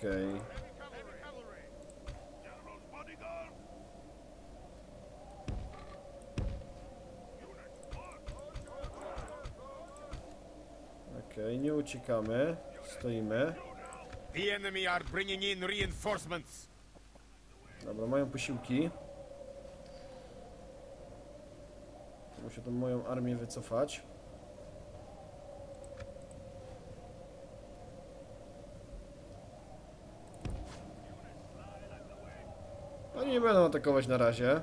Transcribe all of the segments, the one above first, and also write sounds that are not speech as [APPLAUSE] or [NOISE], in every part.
Okej. Okej, nie uciekamy. Stoimy. The enemy are bringing in reinforcements. Dobra, mają posiłki. Muszę tą moją armię wycofać. Oni nie będą atakować na razie.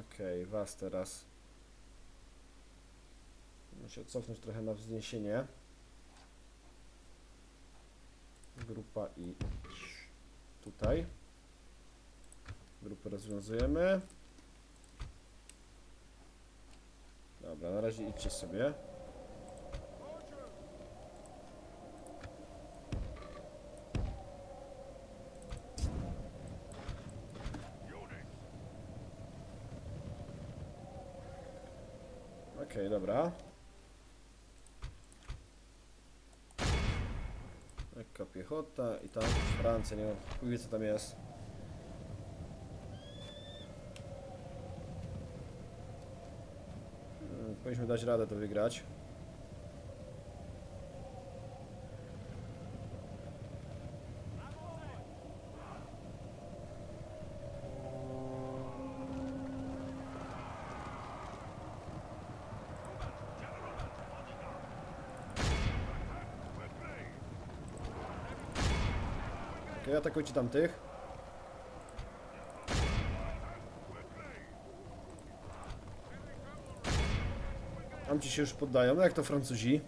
Okej, was teraz. Muszę cofnąć trochę na wzniesienie. Grupa i tutaj. Grupę rozwiązujemy. Dobra, na razie idźcie sobie. Okej, dobra. Lekka piechota i tam Francja, nie wiem, co tam jest. Powinniśmy dać radę to wygrać. Atakujcie tamtych. Tamci się już poddają, no jak to Francuzi.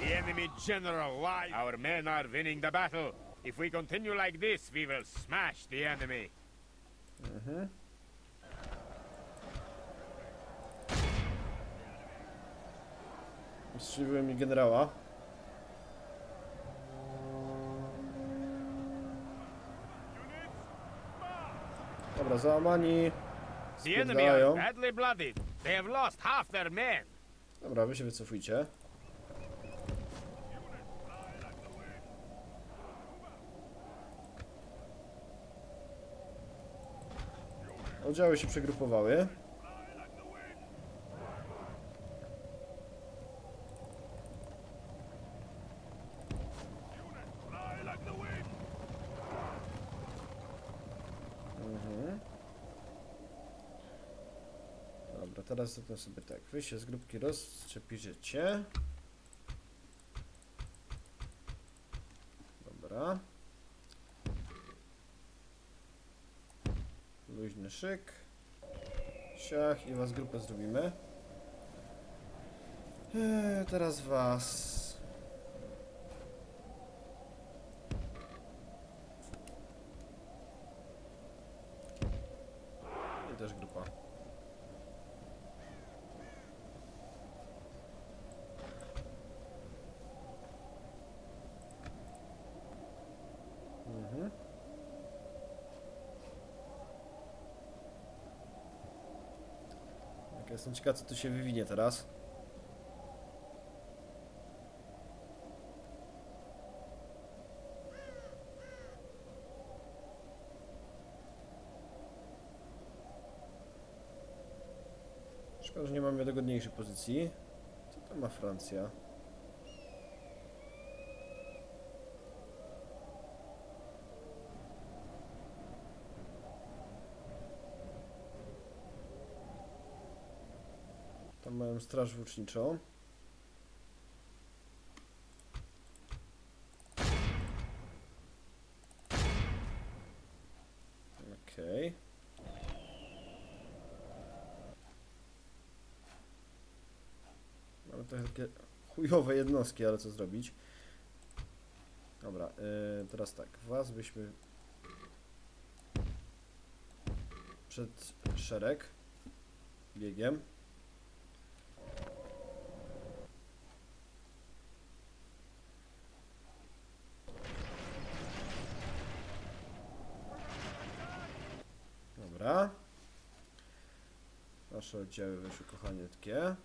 The enemy general lies. Our men are winning the battle. If we continue like this, we will smash the enemy. Strzeliłem mi generała. Dobra, załamani. Men. Dobra, wy się wycofujcie. Oddziały się przegrupowały. Mhm. Dobra, teraz zróbmy sobie tak. Wy się z grupki rozczepicie. Dobra. Luźny szyk. Siach i was grupę zrobimy. Eee, teraz was. I też grupa. Mhm. Tak, jestem ciekaw, co tu się wywinie teraz. Szkoda, że nie mamy dogodniejszej pozycji. Co tam ma Francja? Straż włóczniczą. Okej. Mamy to takie chujowe jednostki, ale co zrobić? Dobra, yy, teraz tak, was byśmy przed szereg biegiem. Dobra. Nasz Nasze oddziały wyszły kochaniutkie.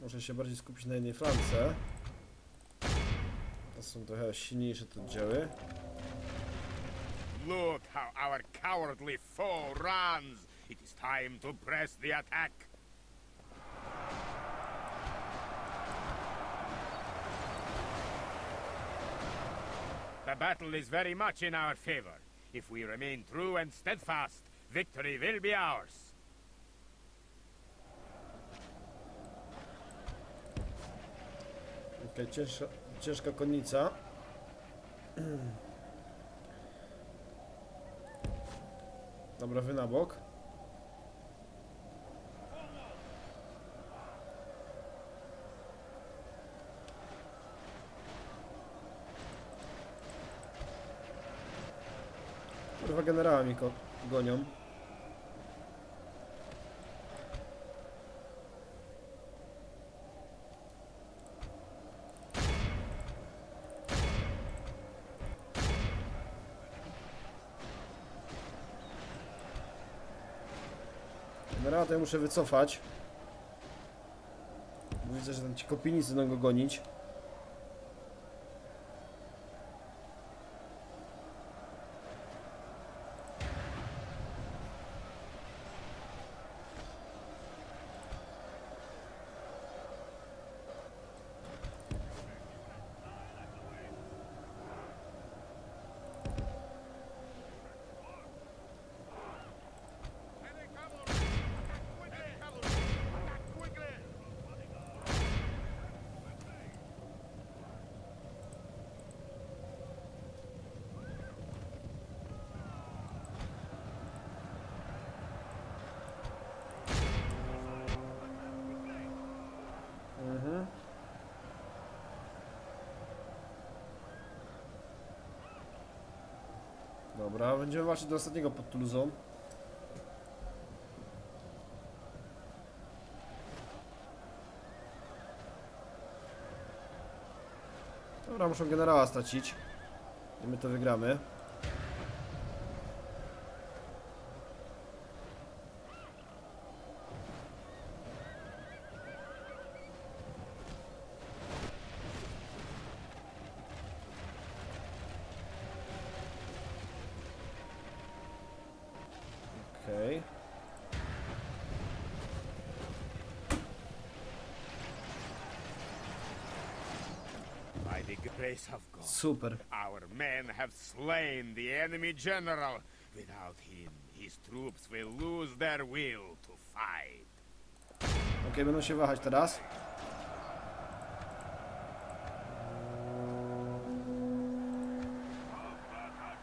Muszę się bardziej skupić na jednej flance. To są trochę silniejsze te oddziały. Look how our cowardly foe runs. It is time to press the attack. The battle is very much in our favor. If we remain true and steadfast, victory will be ours. Okej, ciężka, ciężka konnica. [CLEARS THROAT] Dobra, wy na bok. Kurwa, generała mi ko- gonią. Generała to ja muszę wycofać. Bo Widzę, że tam ci kopinicy będą go gonić. Mhm. Dobra, będziemy walczyć do ostatniego pod Toulousą. Dobra, muszą generała stracić. I my to wygramy. Grace of God, Super. our men have slain the enemy general. Without him, his troops will lose their will to fight. Okej, będą się wahać teraz.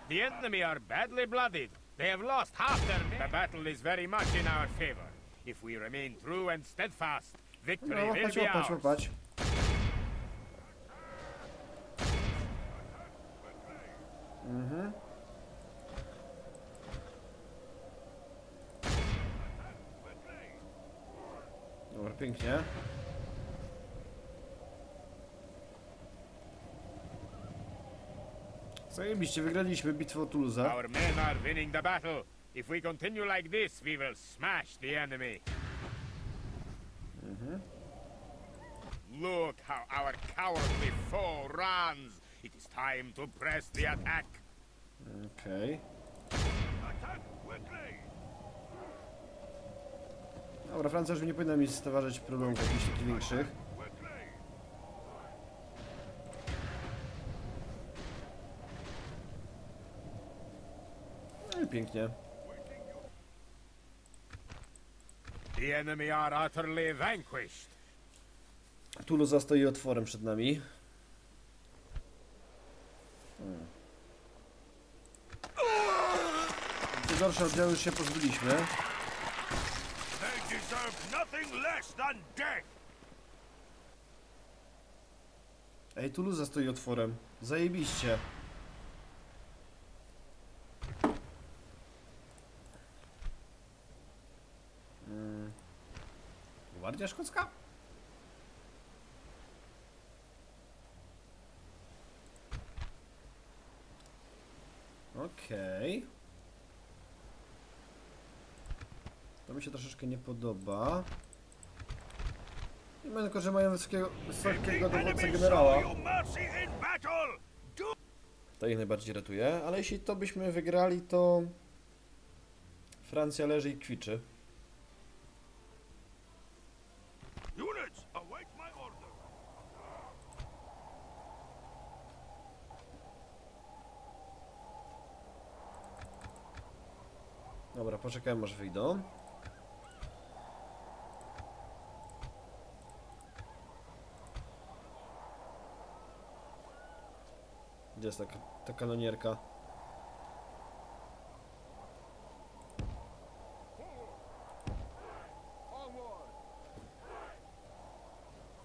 The enemy are badly blooded. They have lost half their men. The battle is very much in our favor. If we remain true and steadfast, victory No, will be ours. Mhm. Dobra, pięknie. Zajebiście, wygraliśmy bitwę o Toulouse. Our men are winning the battle. If we continue like this, we will smash the enemy. Look how our cowardly foe runs. It is time to press the attack. Okej. Dobra, Francja już nie powinna mi stwarzać problemów jakichś takich większych. No i pięknie. The enemy are utterly vanquished. Toulouse stoi otworem przed nami. gorsze oddziały już się pozbyliśmy. Ej, tu luza stoi otworem. Zajebiście. Hmm. Gwardia szkocka? Okej. Okay. To mi się troszeczkę nie podoba. I tylko, że mają wysokiego, wysokiego dowódcę generała. To ich najbardziej ratuje, ale jeśli to byśmy wygrali, to Francja leży i kwiczy. Dobra, poczekajmy, może wyjdą. Gdzie jest ta, ta kanonierka?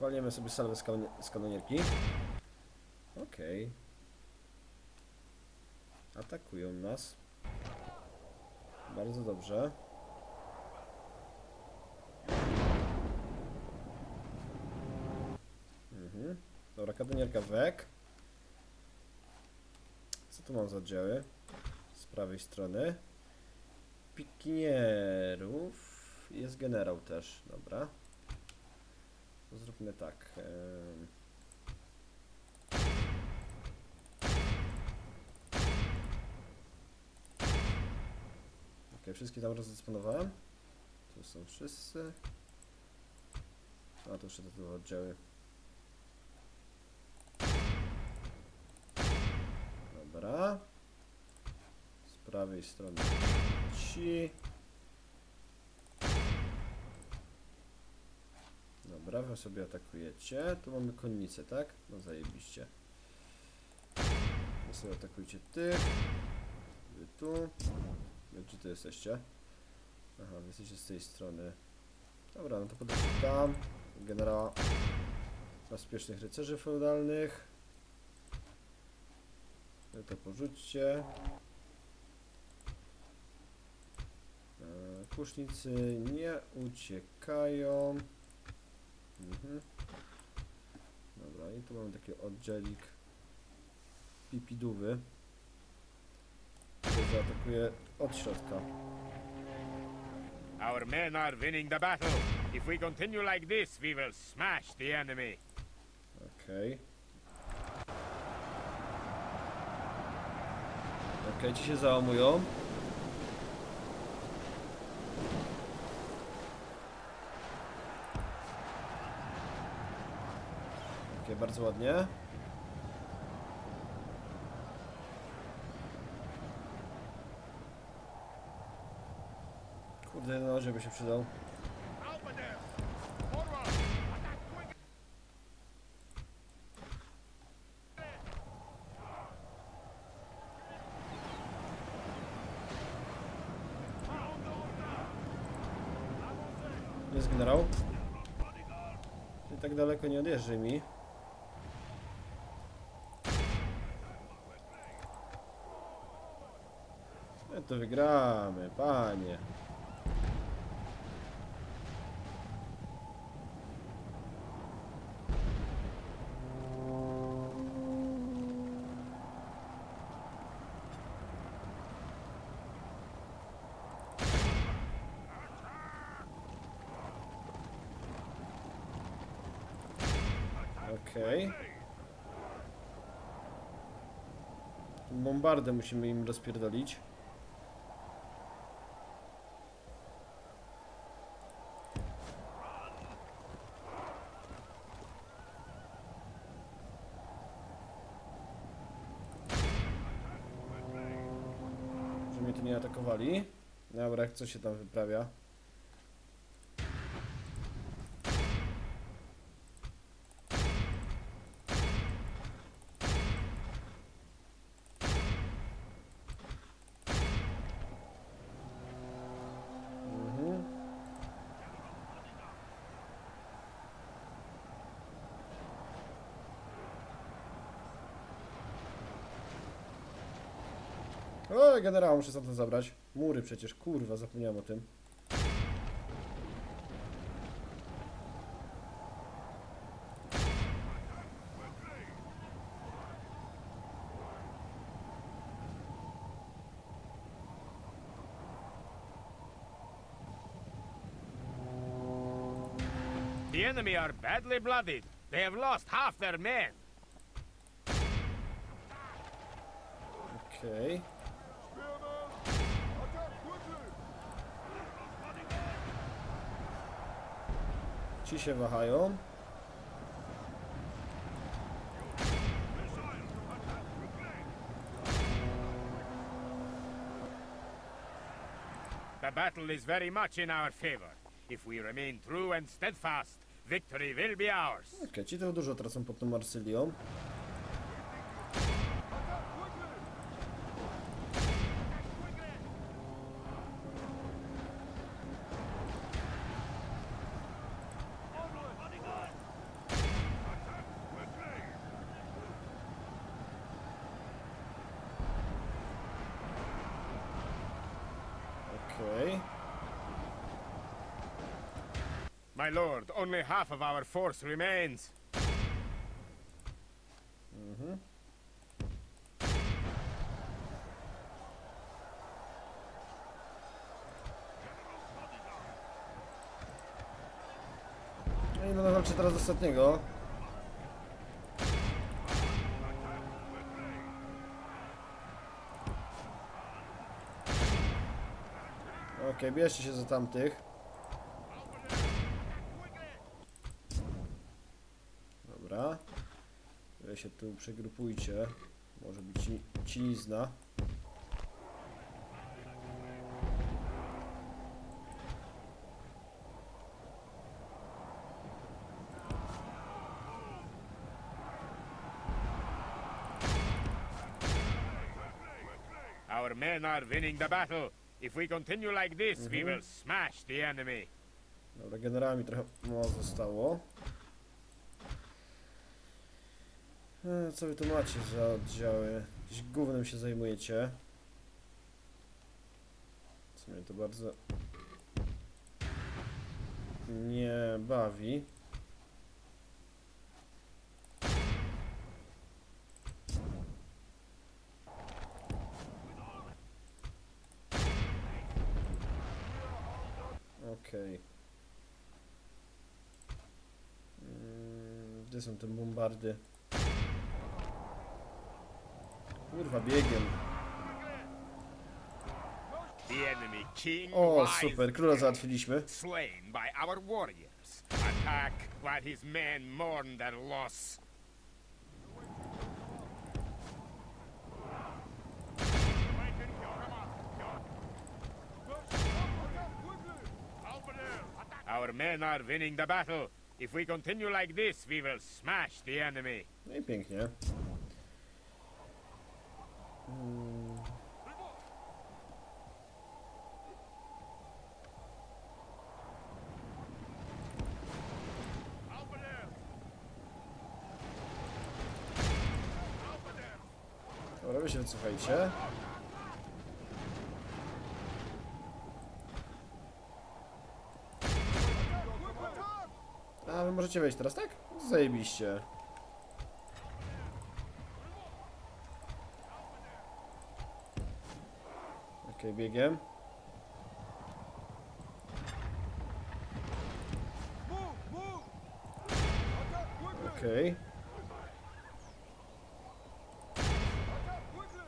Walniemy sobie salwę z, z kanonierki. Okej. Atakują nas. Bardzo dobrze. Mhm. Dobra, kanonierka wek. Co tu mam za oddziały? Z prawej strony. Pikinierów. Jest generał też, dobra. Zróbmy tak. Ok, wszystkie tam rozdysponowałem. Tu są wszyscy. A tu jeszcze te oddziały. Dobra. Z prawej strony ci. Dobra, wy sobie atakujecie. Tu mamy konnicę, tak? No zajebiście. Wy sobie atakujcie tych. Wy tu. Wy Gdzie to jesteście? Aha, wy jesteście z tej strony. Dobra, no to podajcie tam. Generała bezpiecznych rycerzy feudalnych. Wy to porzućcie. E, Kusznicy nie uciekają. Mhm. Dobra, i tu mamy taki oddzielik pipidówy, który zaatakuje od środka. Our men are winning the battle. If we continue like this, we will smash the enemy. Okej. Okej, ci się załamują. Okej, bardzo ładnie. Kurde, jeden noże by się przydał. Jest generał. Ty tak daleko nie odjeżdżaj mi. My to wygramy, panie. Bombardę musimy im rozpierdolić. Żeby mnie tu nie atakowali. Dobra, co się tam wyprawia? O, generała muszę stamtąd zabrać. Mury przecież, kurwa, zapomniałem o tym. The enemy are badly blooded. They have lost half their men. Okay. Ci się wahają. The battle is very much in our favor. If we remain true and steadfast, victory will be ours. Okej, ci to dużo tracą pod tą Marsylią. Okej. My lord, only half of our force remains. No i walczyć teraz ostatniego. Okej, bierzcie się za tamtych. Dobra. Wy się tu przegrupujcie. Może być ci, cinizna. Our men are winning the battle. If we continue like this, we will smash the enemy. Dobra, generalnie trochę mało zostało. E, Co wy tu macie za oddziały? Jakieś gównem się zajmujecie. Co mnie to bardzo nie bawi. Okej. Mm, Gdzie są te bombardy? Kurwa, biegiem. The enemy king O, super, króla załatwiliśmy. slain by our warriors. Attack while his men mourn their loss. Our men are winning the battle. If we continue like this, we will smash the enemy. No i pięknie. Się wycofajcie. A, wy możecie wejść teraz, tak? Zajebiście. Okej, biegiem. Okej. The battle is buszety. very much in our favor. If we remain true and steadfast, victory will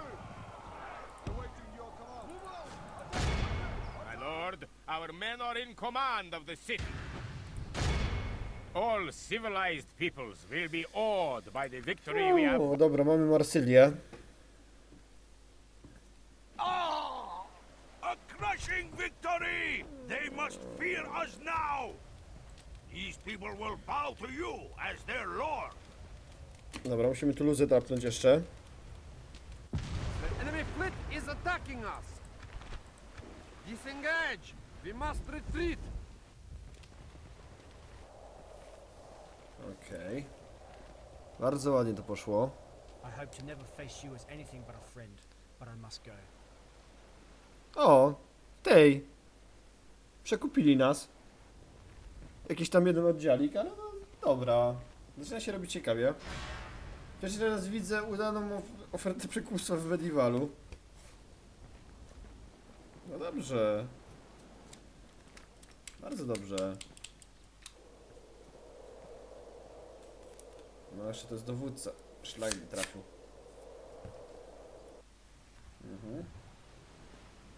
My lord, our men are in command of the city. All civilized peoples will be awed by the victory we have. O, dobra, mamy Marsylię. Ah! A crushing victory! They must fear us now! These people will bow to you as their lord. Dobra, musimy tu luzę drapnąć jeszcze. The enemy fleet is attacking us! Disengage! We must retreat! Okej. Bardzo ładnie to poszło. I hope to never face you as anything but a friend, but I must go. O, tej. Przekupili nas. Jakiś tam jeden oddziałik, ale no dobra. Zaczyna się robić ciekawie. Pierwszy raz widzę udaną of ofertę przekupstwa w Medievalu. No dobrze. Bardzo dobrze. No jeszcze to jest dowódca. Szlak trafił. Mhm.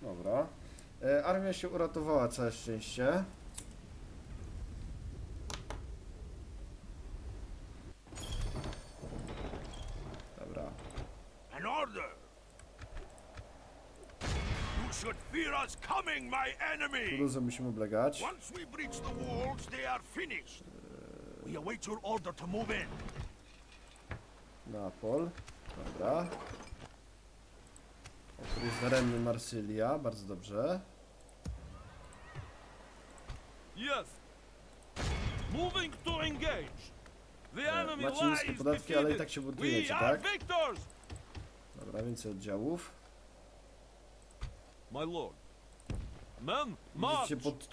Dobra. E, armia się uratowała, całe szczęście. Dobra. An order! You should fear us coming, my enemy! Tuluzę musimy oblegać. Once we breach the walls, they are finished. We await your order to move in. Neapol. Dobra. O, jest daremny Marsylia, bardzo dobrze. Yes. Moving to engage. The E, enemy macie niskie podatki, ale i tak się We budujecie, are tak? Dobra, więcej oddziałów. My lord. Idziecie pod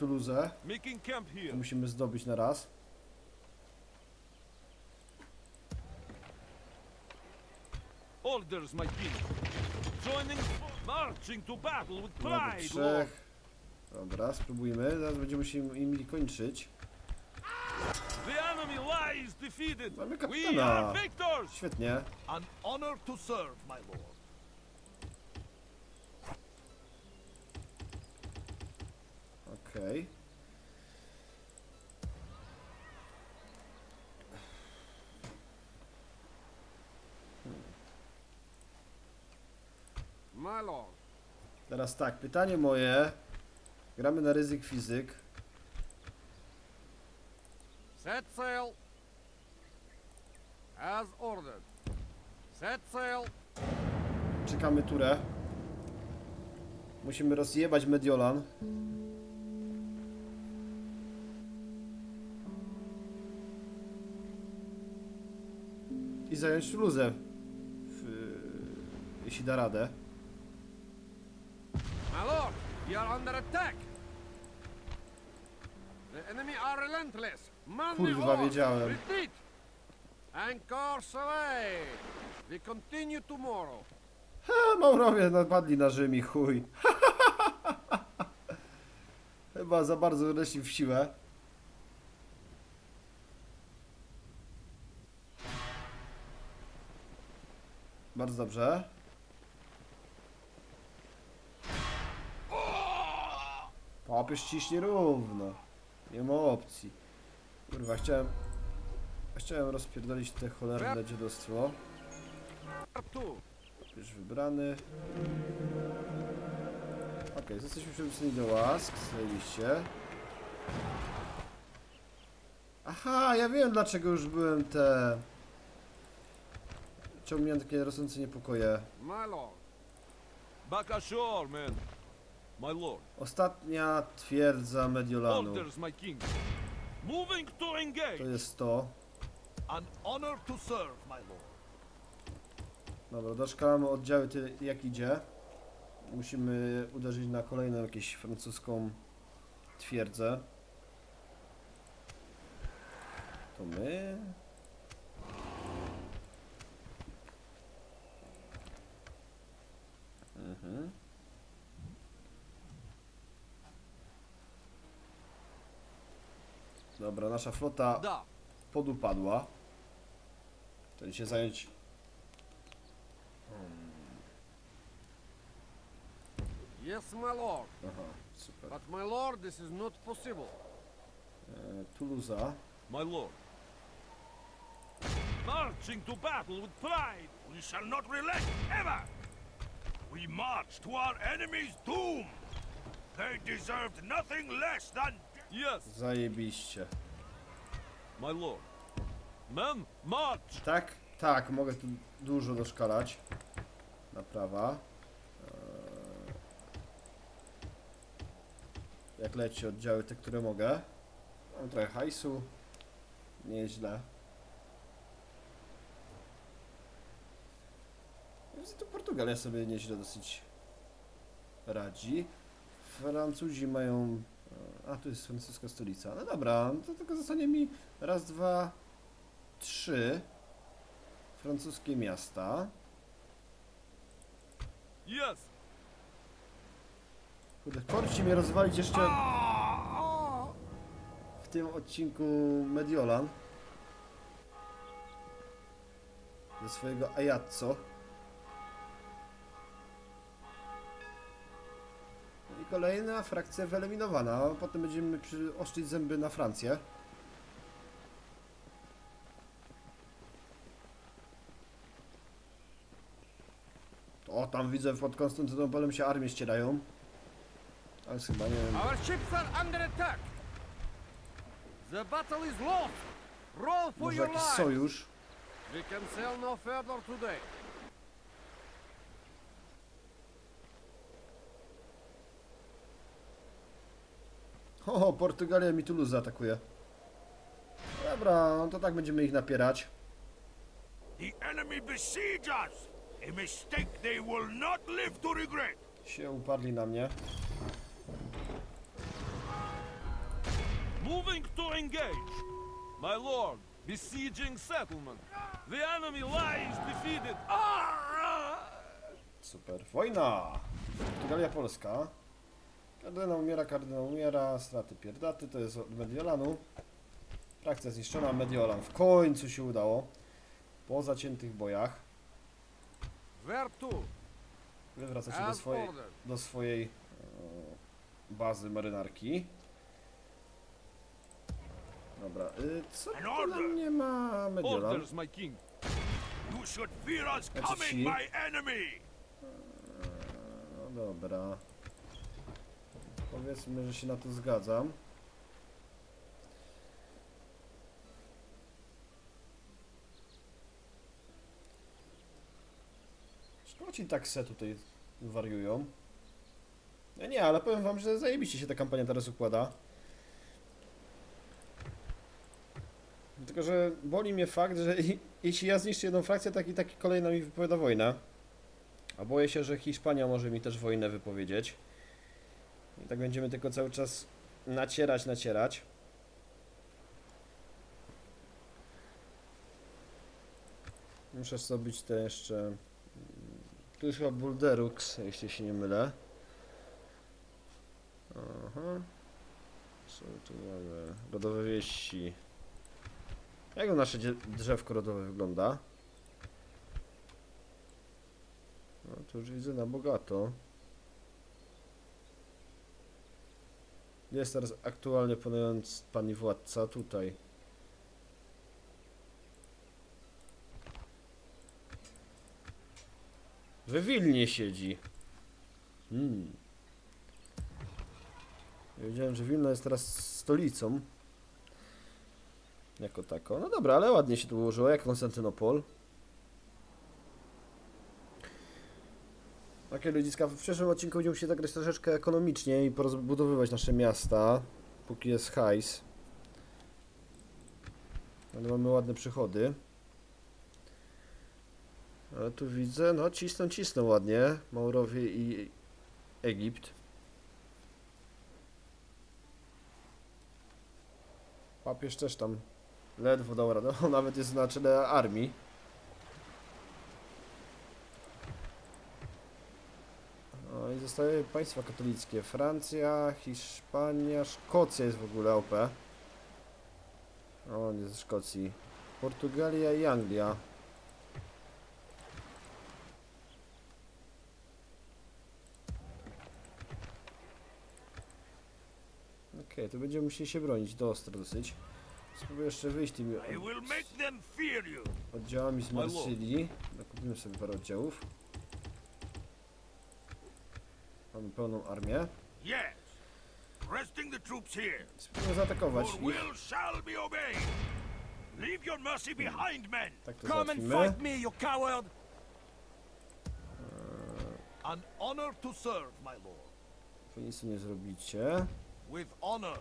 camp To musimy zdobyć na raz. Orders, my king. Joining, marching to battle with pride. Dobra, spróbujmy. Zaraz będziemy musieli im kończyć. The enemy lies defeated. Mamy We kapitana. are victors. Świetnie. An honor to serve, my lord. Okej. Lord. Teraz tak, pytanie moje. Gramy na ryzyk fizyk. Set sail. As ordered. Set sail. Czekamy turę. Musimy rozjebać Mediolan. I zająć Tuluzę. W, jeśli da radę. My lord, we are under attack. The enemy are relentless. Kurwa, wiedziałem. Retreat. Away. We continue tomorrow. A, Maurowie napadli na Rzym i chuj. [LAUGHS] Chyba za bardzo weszli w siłę. Bardzo dobrze. Papież ciśnie równo. Nie ma opcji. Kurwa, chciałem... Chciałem rozpierdolić te cholerne dziadostwo. Two. Już wybrany. Okej, jesteśmy przypisani do łask, znajdziecie. Aha, ja wiem dlaczego już byłem te... Miałem takie rosnące niepokoje. Ostatnia twierdza Mediolanu. To jest to. An honor to serve, my lord. Dobra, doszkalamy oddziały tyle jak idzie. Musimy uderzyć na kolejną jakąś francuską twierdzę. To my. Dobra, nasza flota podupadła. Czyli się zająć Yes, my lord. Aha, super. But my lord, this is not possible. E, Tuluza. My lord. Marching to battle with pride. We shall not relent ever. We march to our enemy's doom. They deserved nothing less than Yes, Zajebiście. my lord. Men, march. Tak? Tak, mogę tu dużo doszkalać. Naprawa. Eee, Jak leci oddziały te, które mogę. Mam trochę hajsu. Nieźle. Widzę, to Portugalia sobie nieźle dosyć radzi. Francuzi mają... A, tu jest francuska stolica. No dobra, to tylko zostanie mi raz, dwa, trzy francuskie miasta. Yes. Kurde, korci mnie rozwalić jeszcze w tym odcinku Mediolan. Ze swojego Ajazzo. Kolejna frakcja wyeliminowana. Potem będziemy przyoszczyć zęby na Francję. O, tam widzę pod Konstantynopolem się armie ścierają. Ale chyba nie wiem. Our ships are under attack. The battle is lost. Roll for Może your jakiś lives. sojusz? We can sail no further today. O, Portugalia mi Toulouse zaatakuje. Dobra, no to tak będziemy ich napierać. The enemy besiege us! A mistake they will not live to regret! Się uparli na mnie. Moving to engage. My lord, besieging settlement. The enemy lies defeated. Super. Wojna! Portugalia Polska. Kardynał umiera, kardynał umiera, straty pierdaty, to jest od Mediolanu. Frakcja zniszczona, Mediolan w końcu się udało. Po zaciętych bojach. Wy wracacie do swojej, do swojej e, bazy marynarki. Dobra, y, co An to order. nam nie ma Mediolan? Znaczy ci? enemy! No dobra. Powiedzmy, że się na to zgadzam. Szkoci tak se tutaj wariują. No nie, ale powiem wam, że zajebiście się ta kampania teraz układa. Tylko, że boli mnie fakt, że jeśli ja zniszczę jedną frakcję, tak i tak kolejna mi wypowiada wojnę. A boję się, że Hiszpania może mi też wojnę wypowiedzieć. I tak będziemy tylko cały czas nacierać, nacierać. Muszę zrobić te jeszcze... mm, Tu jest chyba Bulderux, jeśli się nie mylę. Aha. Co tu mamy? Rodowe wieści. Jak nasze drzewko rodowe wygląda? No to już widzę na bogato. Jest teraz aktualnie panując pani władca tutaj. We Wilnie siedzi. Hmm. Ja Wiedziałem, że Wilno jest teraz stolicą. Jako tako. No dobra, ale ładnie się tu ułożyło, jak Konstantynopol. Takie ludziska, w przyszłym odcinku będziemy się zagrać troszeczkę ekonomicznie i porozbudowywać nasze miasta, póki jest hajs. Ale mamy ładne przychody. Ale tu widzę, no cisną, cisną ładnie. Maurowie i Egipt. Papież też tam ledwo dał radę. On nawet jest na czele armii. No i zostały państwa katolickie. Francja, Hiszpania, Szkocja jest w ogóle OP. O, nie ze Szkocji. Portugalia i Anglia. Okej, to będziemy musieli się bronić do ostro dosyć. Spróbuję jeszcze wyjść tymi oddziałami z. Marsylii. Nakupimy sobie parę oddziałów. Mamy pełną armię. Yes! Resting the troops here! Spróbujemy zaatakować Your ich. will shall be obeyed! Leave your mercy behind, men! Tak to Come and załatwimy. fight me, you coward! An honor to serve, my lord. Wy nic nie zrobicie. With honor.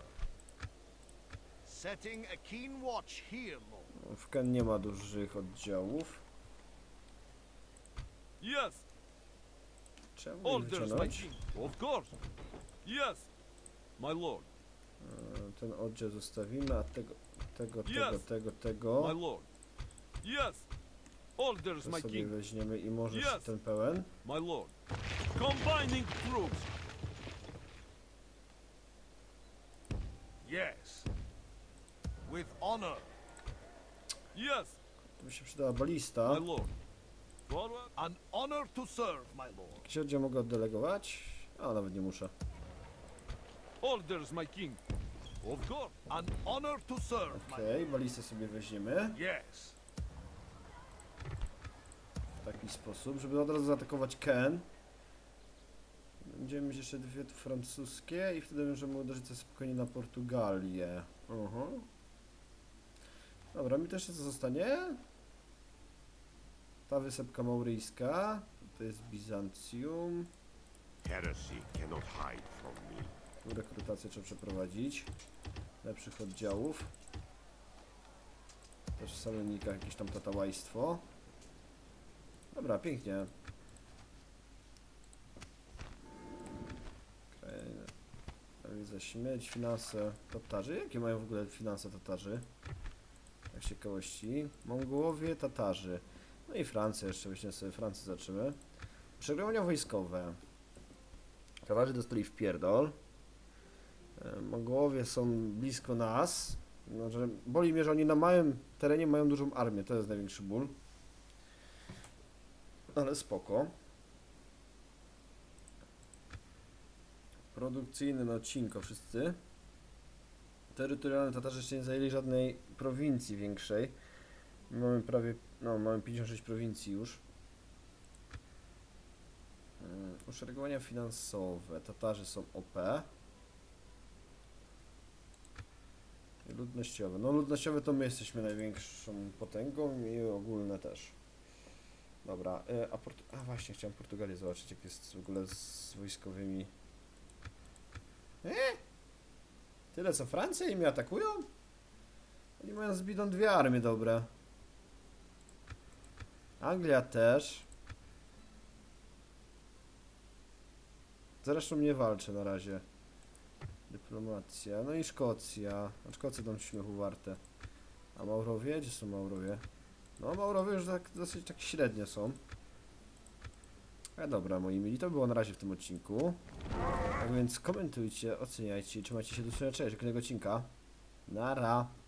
Setting a keen watch here, lord. W Ken nie ma dużych oddziałów. Yes, Orders, my wyciągnąć. Of course. Yes, my lord. E, Ten oddział zostawimy, a tego, tego, tego, Yes. tego, My tego. lord. Yes, orders, my sobie king. weźmiemy i może Yes. ten pełen. My lord. Combining troops. Yes. With honor. Yes, To by się przydała balista. my lord. An honor to serve, my lord. Oddział mogę oddelegować? A, nawet nie muszę. Orders, my king. Of course. An honor to serve, Okej, balistę sobie weźmiemy Yes. w taki sposób, żeby od razu zaatakować Ken. Będziemy mieć jeszcze dwie tu francuskie i wtedy możemy uderzyć sobie spokojnie na Portugalię. Aha. Dobra, mi też co zostanie? Ta wysepka mauryjska. To jest Bizancjum. Tu rekrutację trzeba przeprowadzić. Lepszych oddziałów. Też w Salonikach jakieś tam tatałajstwo. Dobra, pięknie. Widzę śmierć, finanse Tatarzy. Jakie mają w ogóle finanse Tatarzy? Tak ciekawości. Mongołowie, Tatarzy. No i Francja jeszcze, weźmy sobie Francję zaczynamy. Przegrywania wojskowe. Tatarzy dostali w pierdol. E, Mongołowie są blisko nas. Znaczy, boli mnie, że oni na małym terenie mają dużą armię. To jest największy ból. Ale spoko. Produkcyjny na odcinko wszyscy. Terytorialne Tatarzy jeszcze nie zajęli żadnej prowincji większej. My Mamy prawie, no mamy 56 prowincji już. Mm, Uszeregowania finansowe. Tatarzy są OP. Ludnościowe. No ludnościowe to my jesteśmy największą potęgą i ogólne też. Dobra, e, a, Portu- a właśnie chciałem Portugalię zobaczyć jak jest w ogóle z wojskowymi. E? Tyle co Francja i mnie atakują? Oni mają zbitą dwie armie dobre. Anglia też. Zresztą nie walczę na razie. Dyplomacja, no i Szkocja. A Szkocja tam śmiechu warte. A Maurowie? Gdzie są Maurowie? No Maurowie już tak dosyć tak średnio są. A dobra, moi mili, to było na razie w tym odcinku. Tak więc komentujcie, oceniajcie, trzymajcie się do usłyszenia. Cześć, kolejnego odcinka. Nara.